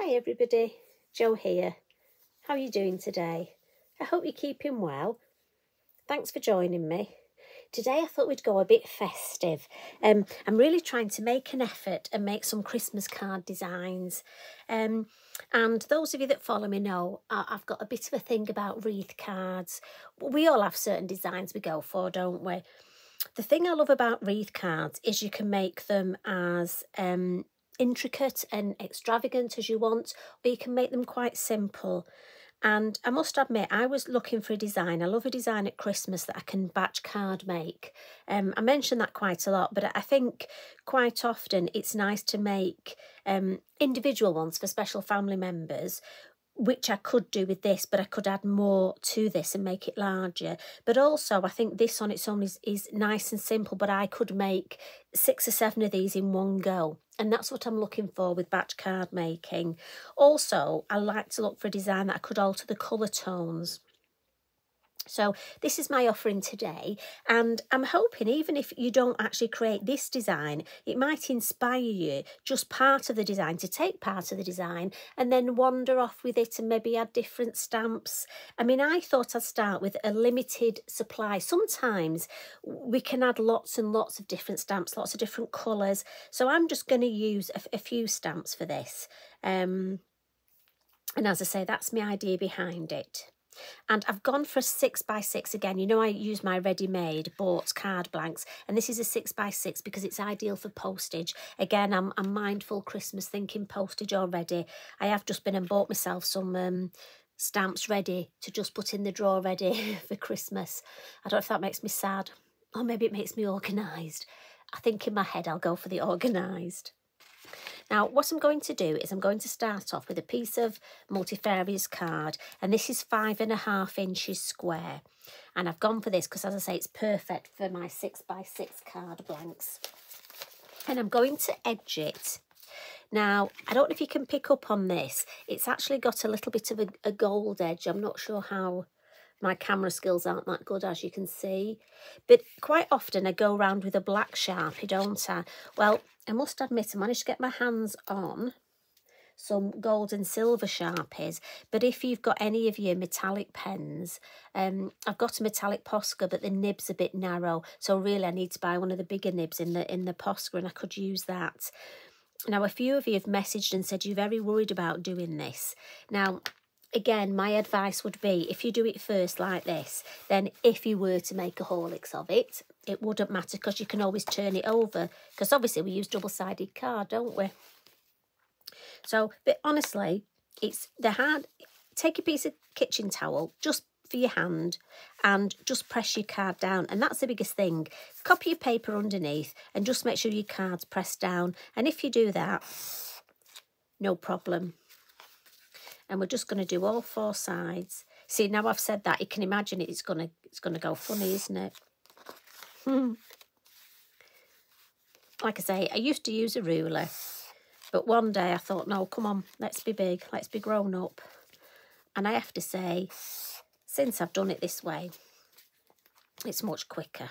Hi everybody, Jo here. How are you doing today? I hope you're keeping well. Thanks for joining me. Today I thought we'd go a bit festive. Um, I'm really trying to make an effort and make some Christmas card designs. Um, and those of you that follow me know I've got a bit of a thing about wreath cards. We all have certain designs we go for, don't we? The thing I love about wreath cards is you can make them as um, intricate and extravagant as you want, or you can make them quite simple. And I must admit, I was looking for a design. I love a design at Christmas that I can batch card make. Um, I mention that quite a lot, but I think quite often it's nice to make um, individual ones for special family members which I could do with this, but I could add more to this and make it larger. But also, I think this on its own is, is nice and simple, but I could make six or seven of these in one go. And that's what I'm looking for with batch card making. Also, I like to look for a design that I could alter the colour tones. So this is my offering today and I'm hoping even if you don't actually create this design, it might inspire you just part of the design to take part of the design and then wander off with it and maybe add different stamps. I mean, I thought I'd start with a limited supply. Sometimes we can add lots and lots of different stamps, lots of different colours. So I'm just going to use a, a, few stamps for this. Um, and as I say, that's my idea behind it. And I've gone for a six by six again. You know, I use my ready-made bought card blanks, and this is a six by six because it's ideal for postage. Again, I'm, I'm mindful Christmas thinking postage already. I have just been and bought myself some um, stamps ready to just put in the drawer ready for Christmas. I don't know if that makes me sad or maybe it makes me organised. I think in my head I'll go for the organised. Now, what I'm going to do is I'm going to start off with a piece of multi-surface card, and this is five and a half inches square. And I've gone for this because, as I say, it's perfect for my six by six card blanks. And I'm going to edge it now, I don't know if you can pick up on this. It's actually got a little bit of a, a, gold edge. I'm not sure how my camera skills aren't that good, as you can see. But quite often I go around with a black Sharpie, don't I? Well, I must admit, I managed to get my hands on some gold and silver Sharpies. But if you've got any of your metallic pens, um, I've got a metallic Posca, but the nib's a bit narrow. So really I need to buy one of the bigger nibs in the, in the Posca and I could use that. Now, a few of you have messaged and said you're very worried about doing this. Now, again, my advice would be if you do it first like this, then if you were to make a Haulix of it, it wouldn't matter because you can always turn it over because obviously we use double-sided card, don't we? So, but honestly, it's the hard. Take a piece of kitchen towel, just for your hand, and just press your card down. And that's the biggest thing. Copy your paper underneath and just make sure your card's pressed down. And if you do that, no problem and we're just going to do all four sides. See, now I've said that, you can imagine it's going to it's going to go funny, isn't it? Hmm. Like I say, I used to use a ruler, but one day I thought, no, come on, let's be big, let's be grown up. And I have to say, since I've done it this way, it's much quicker.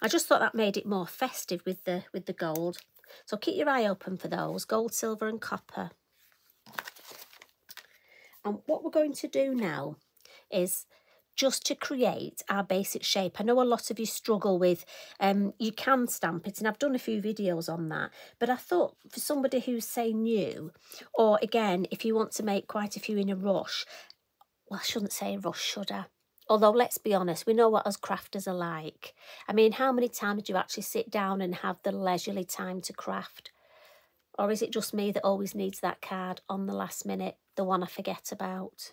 I just thought that made it more festive with the with the gold. So keep your eye open for those, gold, silver and copper. And what we're going to do now is just to create our basic shape. I know a lot of you struggle with, um, you can stamp it, and I've done a few videos on that, but I thought for somebody who's, say, new, or again, if you want to make quite a few in a rush, well, I shouldn't say rush, should I? Although, let's be honest, we know what us crafters are like. I mean, how many times do you actually sit down and have the leisurely time to craft? Or is it just me that always needs that card on the last minute, the one I forget about?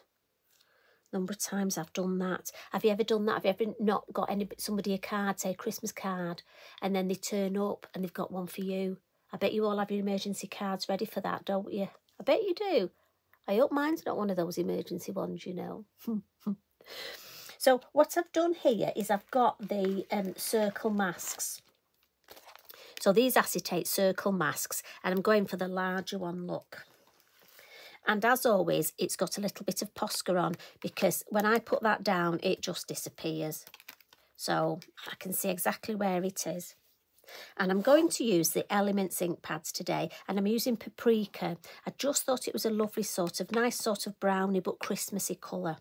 Number of times I've done that. Have you ever done that? Have you ever not got any somebody a card, say a Christmas card, and then they turn up and they've got one for you? I bet you all have your emergency cards ready for that, don't you? I bet you do. I hope mine's not one of those emergency ones, you know. so what I've done here is I've got the um, circle masks. So these acetate circle masks, and I'm going for the larger one, look. And as always, it's got a little bit of Posca on because when I put that down, it just disappears. So I can see exactly where it is. And I'm going to use the Elements ink pads today and I'm using Paprika. I just thought it was a lovely sort of nice sort of brownie but Christmassy colour.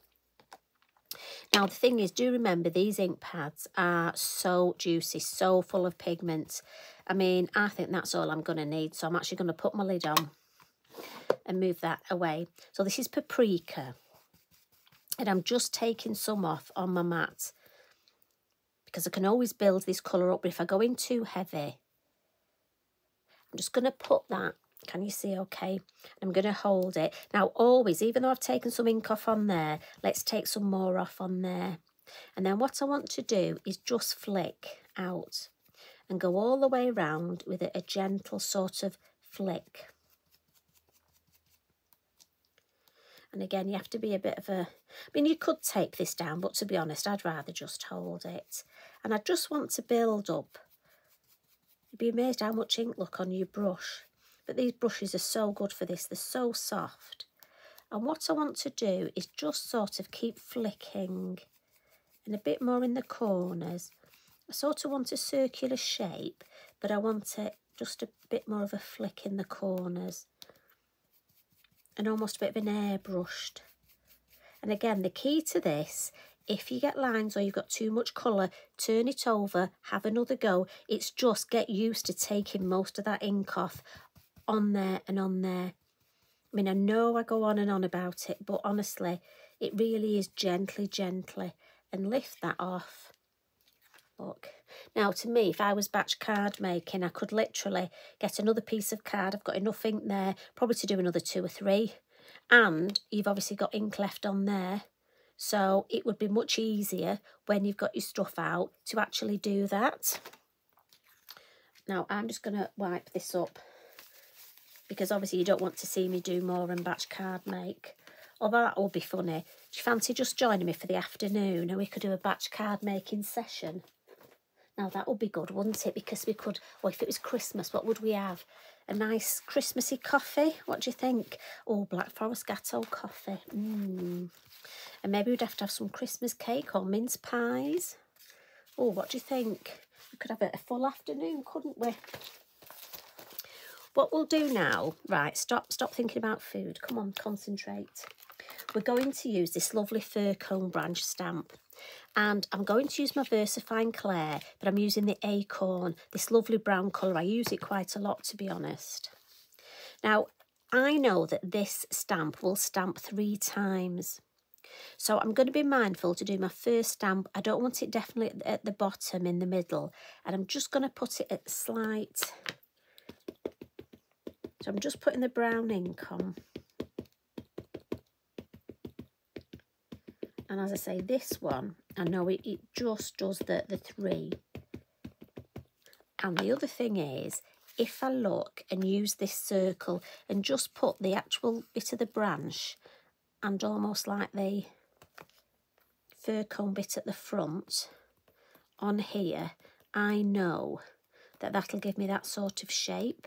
Now the thing is, do remember these ink pads are so juicy, so full of pigments. I mean, I think that's all I'm going to need. So I'm actually going to put my lid on and move that away. So this is Paprika. And I'm just taking some off on my mat because I can always build this colour up. But if I go in too heavy, I'm just going to put that can you see okay? I'm going to hold it. Now, always, even though I've taken some ink off on there, let's take some more off on there. And then what I want to do is just flick out and go all the way around with a, a gentle sort of flick. And again, you have to be a bit of a... I mean, you could take this down, but to be honest, I'd rather just hold it. And I just want to build up. You'd be amazed how much ink look on your brush. But these brushes are so good for this. They're so soft. And what I want to do is just sort of keep flicking and a bit more in the corners. I sort of want a circular shape, but I want it just a bit more of a flick in the corners and almost a bit of an airbrushed. And again, the key to this, if you get lines or you've got too much colour, turn it over, have another go. It's just get used to taking most of that ink off on there and on there. I mean, I know I go on and on about it, but honestly, it really is gently, gently, and lift that off. Now, to me, if I was batch card making, I could literally get another piece of card. I've got enough ink there, probably to do another two or three. And you've obviously got ink left on there. So it would be much easier when you've got your stuff out to actually do that. Now, I'm just going to wipe this up because obviously you don't want to see me do more and batch card make. Although that would be funny. Do you fancy just joining me for the afternoon and we could do a batch card making session? Now that would be good, wouldn't it? Because we could, well, if it was Christmas, what would we have? A nice Christmassy coffee? What do you think? Oh, Black Forest Gateau coffee. Mm. And maybe we'd have to have some Christmas cake or mince pies. Oh, what do you think? We could have a full afternoon, couldn't we? What we'll do now, right, stop, stop thinking about food. Come on, concentrate. We're going to use this lovely fir cone branch stamp. And I'm going to use my VersaFine Clair, but I'm using the Acorn, this lovely brown colour. I use it quite a lot, to be honest. Now, I know that this stamp will stamp three times. So I'm going to be mindful to do my first stamp. I don't want it definitely at the bottom in the middle. And I'm just going to put it at slight so I'm just putting the brown ink on. And as I say, this one, I know it, it just does the, the three. And the other thing is, if I look and use this circle and just put the actual bit of the branch and almost like the fir cone bit at the front on here, I know that that'll give me that sort of shape.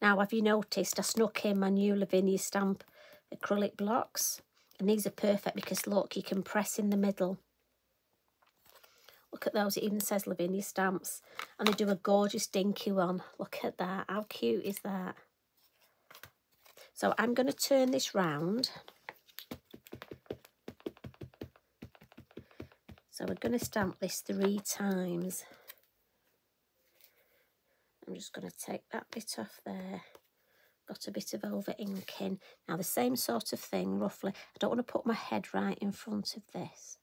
Now, have you noticed I snuck in my new Lavinia stamp acrylic blocks? And these are perfect because, look, you can press in the middle. Look at those, it even says Lavinia stamps. And they do a gorgeous dinky one. Look at that, how cute is that? So I'm going to turn this round. So we're going to stamp this three times. I'm just going to take that bit off there. Got a bit of over inking. Now the same sort of thing, roughly. I don't want to put my head right in front of this.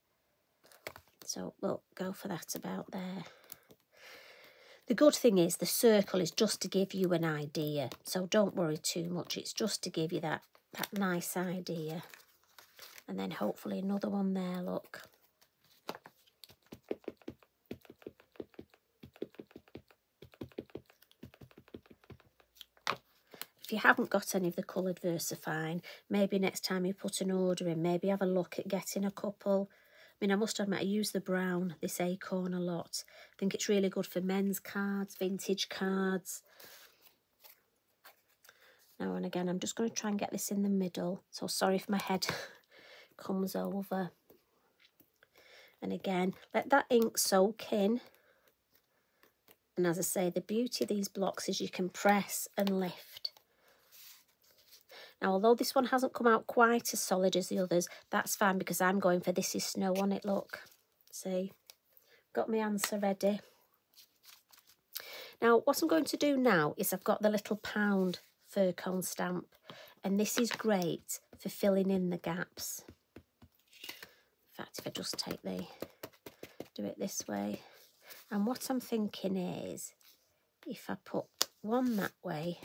So we'll go for that about there. The good thing is the circle is just to give you an idea. So don't worry too much. It's just to give you that, that nice idea. And then hopefully another one there, look. If you haven't got any of the coloured VersaFine, maybe next time you put an order in, maybe have a look at getting a couple. I mean, I must admit, I use the brown, this acorn, a lot. I think it's really good for men's cards, vintage cards. Now and again, I'm just going to try and get this in the middle. So sorry if my head comes over. And again, let that ink soak in And as I say, the beauty of these blocks is you can press and lift. Now, although this one hasn't come out quite as solid as the others, that's fine because I'm going for This Is Snow on it, look. See, got my answer ready. Now, what I'm going to do now is I've got the little pound fir cone stamp, and this is great for filling in the gaps. In fact, if I just take the, do it this way. And what I'm thinking is, if I put one that way,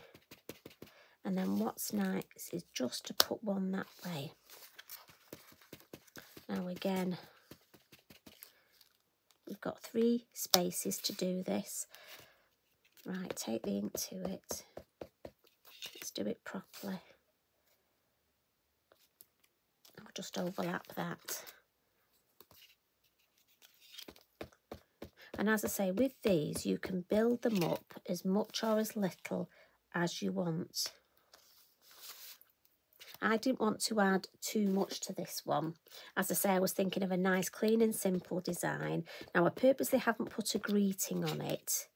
and then what's nice is just to put one that way. Now again, we've got three spaces to do this. Right, take the ink to it. Let's do it properly. I'll just overlap that. And as I say, with these, you can build them up as much or as little as you want. I didn't want to add too much to this one. As I say, I was thinking of a nice, clean and simple design. Now, I purposely haven't put a greeting on it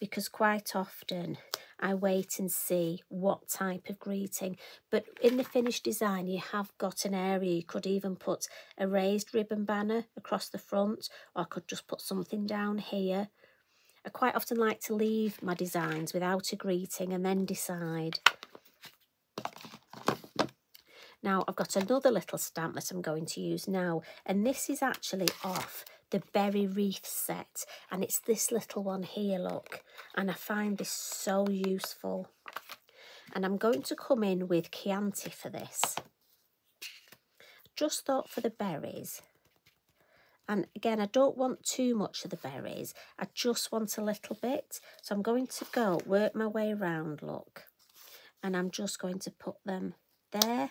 because quite often I wait and see what type of greeting. But in the finished design, you have got an area. You could even put a raised ribbon banner across the front, or I could just put something down here. I quite often like to leave my designs without a greeting and then decide. Now, I've got another little stamp that I'm going to use now, and this is actually off the berry wreath set and it's this little one here look and I find this so useful. And I'm going to come in with Chianti for this. Just thought for the berries. And again I don't want too much of the berries I just want a little bit. So I'm going to go work my way around look and I'm just going to put them there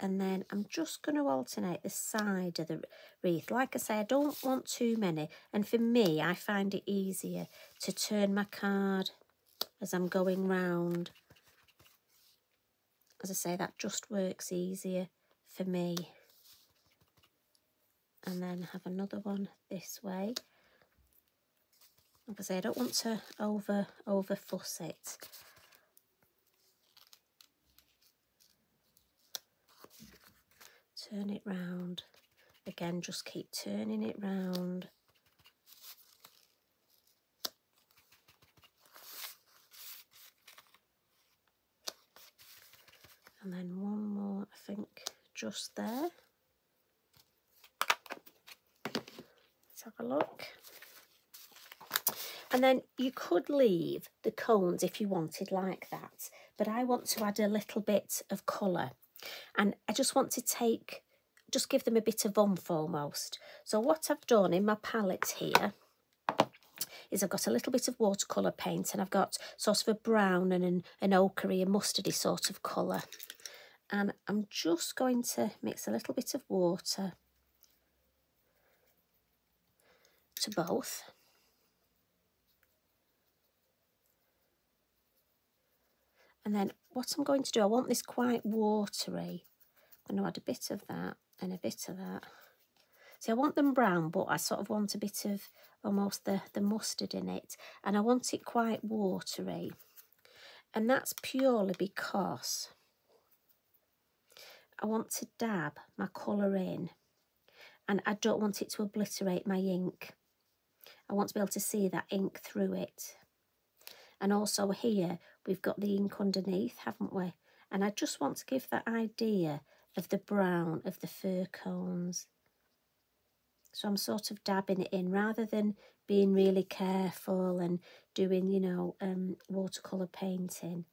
and then I'm just going to alternate the side of the wreath. Like I say, I don't want too many, and for me, I find it easier to turn my card as I'm going round. As I say, that just works easier for me. And then have another one this way. Like I say, I don't want to over over fuss it. Turn it round. Again, just keep turning it round. And then one more, I think, just there. Let's have a look. And then you could leave the cones if you wanted like that. But I want to add a little bit of colour and I just want to take, just give them a bit of oomph almost. So what I've done in my palette here is I've got a little bit of watercolour paint and I've got sort of a brown and an, an ochre and mustardy sort of colour. And I'm just going to mix a little bit of water to both. And then what I'm going to do, I want this quite watery. I'm going to add a bit of that and a bit of that. See, I want them brown, but I sort of want a bit of almost the, the mustard in it. And I want it quite watery. And that's purely because I want to dab my colour in. And I don't want it to obliterate my ink. I want to be able to see that ink through it. And also here, we've got the ink underneath, haven't we? And I just want to give that idea of the brown of the fir cones. So I'm sort of dabbing it in rather than being really careful and doing, you know, um, watercolour painting.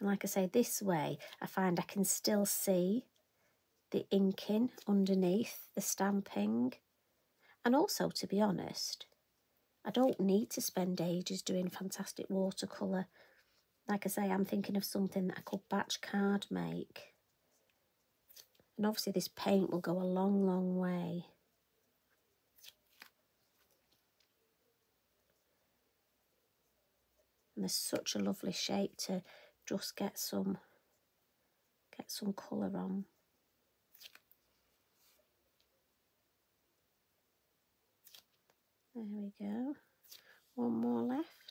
And like I say, this way I find I can still see the inking underneath the stamping. And also, to be honest, I don't need to spend ages doing fantastic watercolour. Like I say, I'm thinking of something that I could batch card make. And obviously this paint will go a long, long way. And there's such a lovely shape to just get some get some colour on. There we go. One more left.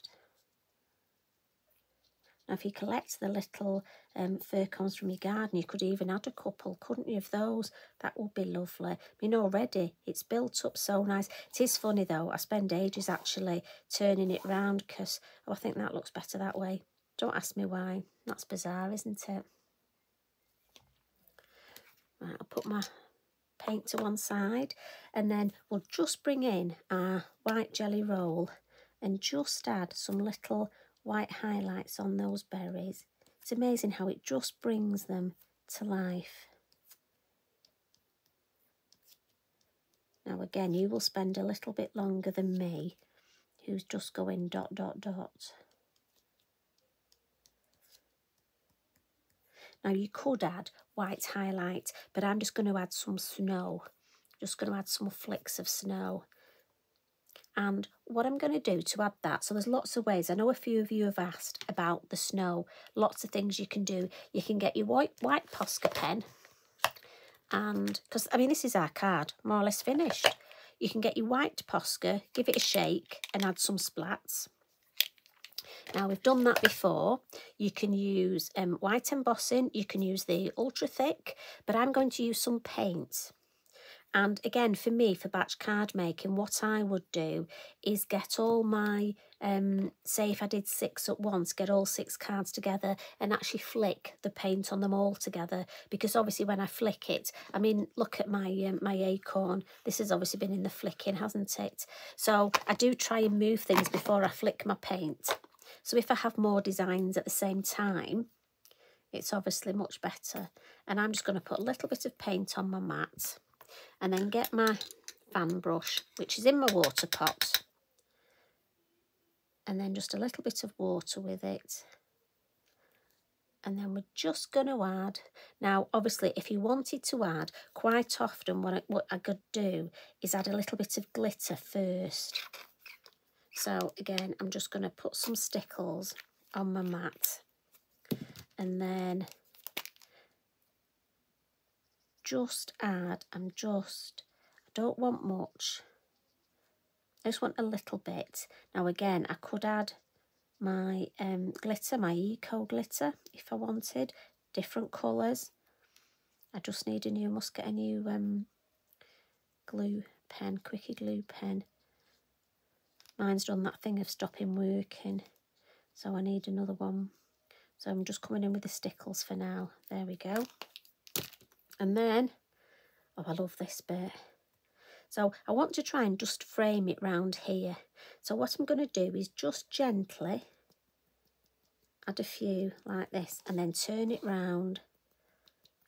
Now, if you collect the little um, fir cones from your garden, you could even add a couple, couldn't you, of those? That would be lovely. I mean, already it's built up so nice. It is funny, though. I spend ages actually turning it round because, oh, I think that looks better that way. Don't ask me why. That's bizarre, isn't it? Right, I'll put my paint to one side and then we'll just bring in our white Gelly Roll and just add some little white highlights on those berries. It's amazing how it just brings them to life. Now again, you will spend a little bit longer than me, who's just going dot, dot, dot. Now you could add white highlight, but I'm just going to add some snow. Just going to add some flicks of snow. And what I'm going to do to add that, so there's lots of ways. I know a few of you have asked about the snow. Lots of things you can do. You can get your white, white Posca pen. And, because, I mean, this is our card, more or less finished. You can get your white Posca, give it a shake and add some splats. Now we've done that before. You can use um, white embossing, you can use the ultra thick, but I'm going to use some paint. And again, for me, for batch card making, what I would do is get all my, um, say if I did six at once, get all six cards together and actually flick the paint on them all together. Because obviously when I flick it, I mean, look at my, um, my acorn. This has obviously been in the flicking, hasn't it? So I do try and move things before I flick my paint. So if I have more designs at the same time, it's obviously much better. And I'm just going to put a little bit of paint on my mat and then get my fan brush, which is in my water pot, and then just a little bit of water with it. And then we're just going to add, now obviously if you wanted to add, quite often what I, what I could do is add a little bit of glitter first. So again, I'm just going to put some stickles on my mat and then just add, I'm just, I don't want much. I just want a little bit. Now again, I could add my um, glitter, my eco glitter, if I wanted, different colours. I just need a new, must get a new um, glue pen, quickie glue pen. Mine's done that thing of stopping working, so I need another one. So I'm just coming in with the stickles for now. There we go. And then, oh, I love this bit. So I want to try and just frame it round here. So what I'm going to do is just gently add a few like this and then turn it round.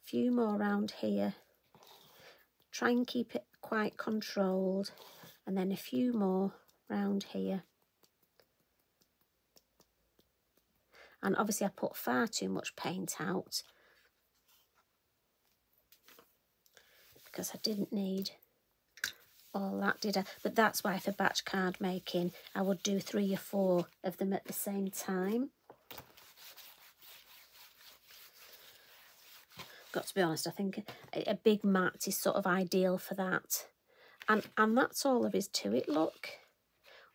A few more round here. Try and keep it quite controlled and then a few more round here. And obviously I put far too much paint out because I didn't need all that, did I? But that's why for batch card making, I would do three or four of them at the same time. Got to be honest, I think a big mat is sort of ideal for that. And, and that's all there is to it, look.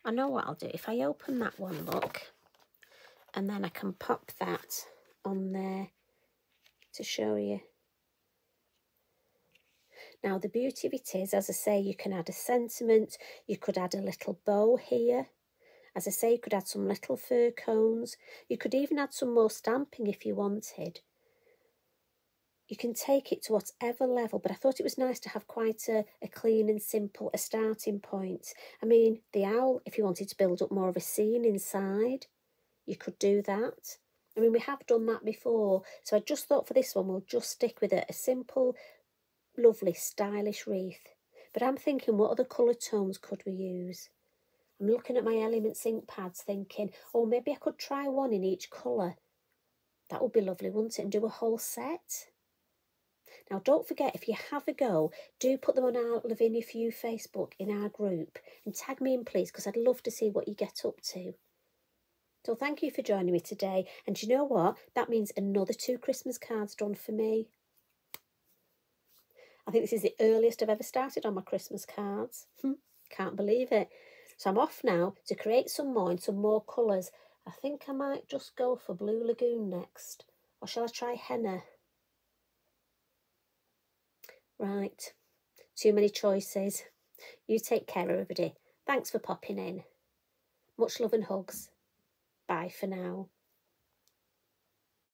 I know what I'll do. If I open that one, look, and then I can pop that on there to show you now, the beauty of it is, as I say, you can add a sentiment, you could add a little bow here. As I say, you could add some little fir cones. You could even add some more stamping if you wanted. You can take it to whatever level, but I thought it was nice to have quite a, a clean and simple a starting point. I mean, the owl, if you wanted to build up more of a scene inside, you could do that. I mean, we have done that before, so I just thought for this one, we'll just stick with it. A simple lovely stylish wreath. But I'm thinking what other colour tones could we use? I'm looking at my Elements ink pads thinking, oh, maybe I could try one in each colour. That would be lovely, wouldn't it? And do a whole set. Now, don't forget, if you have a go, do put them on our Lavinia For You Facebook in our group and tag me in, please, because I'd love to see what you get up to. So thank you for joining me today. And you know what? That means another two Christmas cards done for me. I think this is the earliest I've ever started on my Christmas cards. Hmm, can't believe it. So I'm off now to create some more in some more colours. I think I might just go for Blue Lagoon next. Or shall I try henna? Right, too many choices. You take care, everybody. Thanks for popping in. Much love and hugs. Bye for now.